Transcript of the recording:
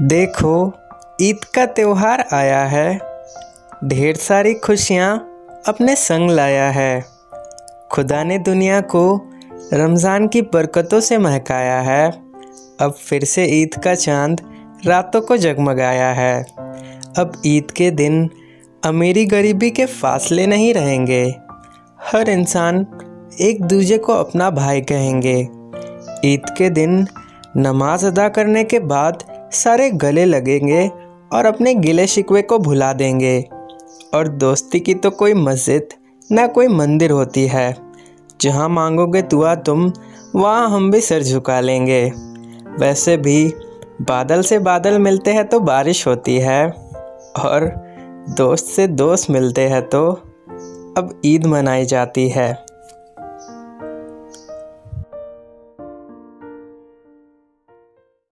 देखो, ईद का त्यौहार आया है। ढेर सारी खुशियाँ अपने संग लाया है। खुदा ने दुनिया को रमज़ान की बरकतों से महकाया है। अब फिर से ईद का चाँद रातों को जगमगाया है। अब ईद के दिन अमीरी गरीबी के फासले नहीं रहेंगे। हर इंसान एक दूजे को अपना भाई कहेंगे। ईद के दिन नमाज़ अदा करने के बाद सारे गले लगेंगे और अपने गिले शिकवे को भुला देंगे। और दोस्ती की तो कोई मस्जिद ना कोई मंदिर होती है। जहाँ मांगोगे दुआ तुम, वहाँ हम भी सर झुका लेंगे। वैसे भी बादल से बादल मिलते हैं तो बारिश होती है। और दोस्त से दोस्त मिलते हैं तो अब ईद मनाई जाती है।